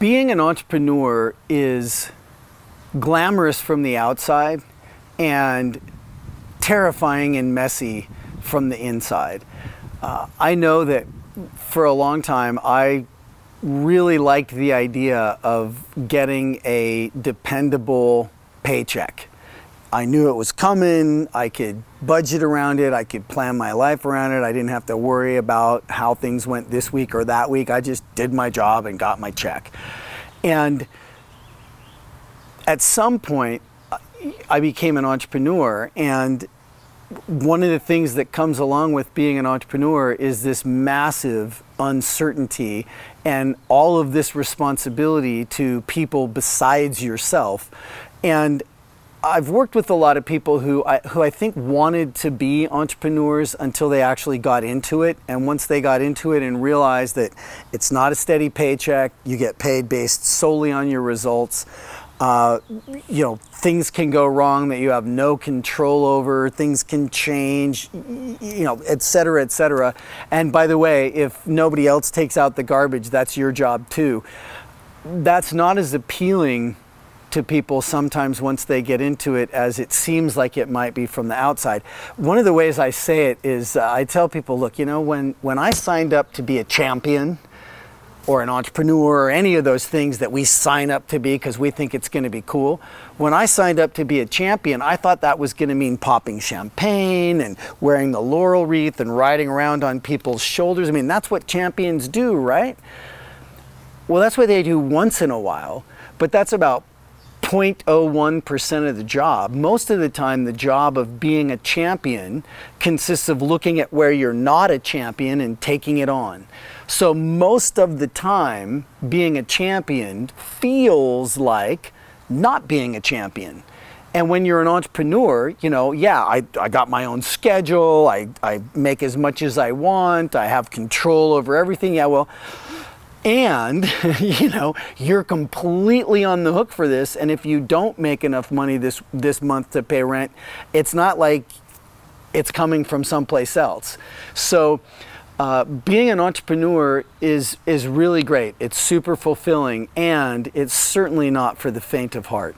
being an entrepreneur is glamorous from the outside and terrifying and messy from the inside. Uh, I know that for a long time I really liked the idea of getting a dependable paycheck. I knew it was coming. I could budget around it. I could plan my life around it. I didn't have to worry about how things went this week or that week. I just did my job and got my check. And at some point, I became an entrepreneur. And one of the things that comes along with being an entrepreneur is this massive uncertainty and all of this responsibility to people besides yourself. And I've worked with a lot of people who I, who I think wanted to be entrepreneurs until they actually got into it. And once they got into it and realized that it's not a steady paycheck, you get paid based solely on your results. Uh, you know, things can go wrong that you have no control over, things can change, you know, et cetera, et cetera. And by the way, if nobody else takes out the garbage, that's your job too. That's not as appealing to people sometimes once they get into it as it seems like it might be from the outside. One of the ways I say it is uh, I tell people, look, you know, when, when I signed up to be a champion or an entrepreneur or any of those things that we sign up to be because we think it's going to be cool, when I signed up to be a champion, I thought that was going to mean popping champagne and wearing the laurel wreath and riding around on people's shoulders. I mean, that's what champions do, right? Well, that's what they do once in a while, but that's about 0.01% of the job. Most of the time, the job of being a champion consists of looking at where you're not a champion and taking it on. So, most of the time, being a champion feels like not being a champion. And when you're an entrepreneur, you know, yeah, I, I got my own schedule, I, I make as much as I want, I have control over everything. Yeah, well, and you know you're completely on the hook for this and if you don't make enough money this this month to pay rent it's not like it's coming from someplace else. So uh, being an entrepreneur is is really great. It's super fulfilling and it's certainly not for the faint of heart